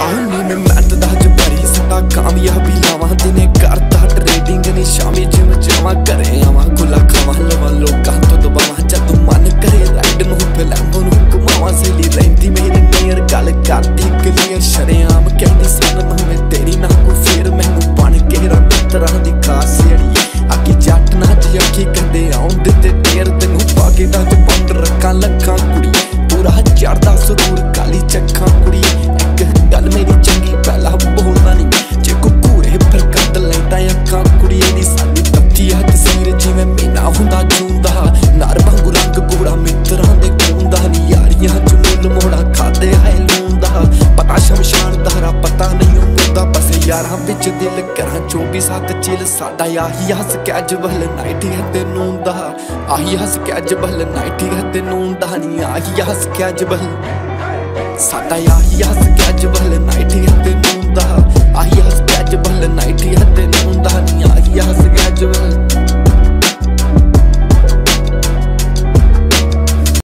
ਆਹ ਮੈਂ ਮੈਟ ਦਾ ਜਬਰੀ ਸਦਾ ਕਾਮਯਾਬੀ ਲਾਵਾਂ। ਦਿਨੇ ਕਰਦਾ ਟ੍ਰੇਡਿੰਗ ਨੀ ਸ਼ਾਮੀ ਜਿਮ ਜਾਵਾਂ ਘਰੇ ਆਵਾਂ ਗੁਲਾ ਖਾਵਾਂ, ਲਵਾਂ, ਲੋਕਾਂ ਤੋਂ ਦਬਾਵਾਂ। ਜਦ ਮਨ ਕਰੇ ਰਾਈਡ ਨੂੰ ਫਿਲਮ ਨੂੰ ਘੁਮਾਵਾਂ ਸੇਲੀ ਰਹਿੰਦੀ ਮੇਰੀ ਨੇਰ ਗੱਲ ਕਰਦੀ ਕਲੀਅਰ ਸ਼ਰਿਆਮ ਮੀਨਾ ਜੂੰਦਾ। ਨਾਰ ਵਾਂਗੂ ਰੰਗ ਗੋੜਾ ਮਿੱਤਰਾਂ ਦੇ ਕੋਂਦਾ ਨੀ ਯਾਰੀਆਂ ਚ ਮੁੱਲ ਮੋੜਾ ਖਾਦੇ ਹੈ ਲੂੰਦਾ। ਪਤਾ ਸ਼ਮਸ਼ਾਨ ਦਾਰਾ ਪਤਾ ਨਹੀਂ ਹੁੰਦਾ ਬਸ ਯਾਰਾਂ ਵਿੱਚ ਦਿਲ ਕਰਾਂ 24 ਸੱਤ ਚਿਲ। ਸਾਡਾ ਆਹੀ ਹੱਸ ਕੇ ਅਜਬਲ ਨਾਈਟ ਹੈ ਤੇ ਨੂਨ ਦਾ ਆਹੀ ਹੱਸ ਕੇ ਅਜਬਲ ਹੈ ਤੇ ਨੂਨ ਦਾ ਨੀ, ਆਹੀ ਹੱਸ ਕੇ ਸਾਡਾ ਆਹੀ ਹੱਸ ਕੇ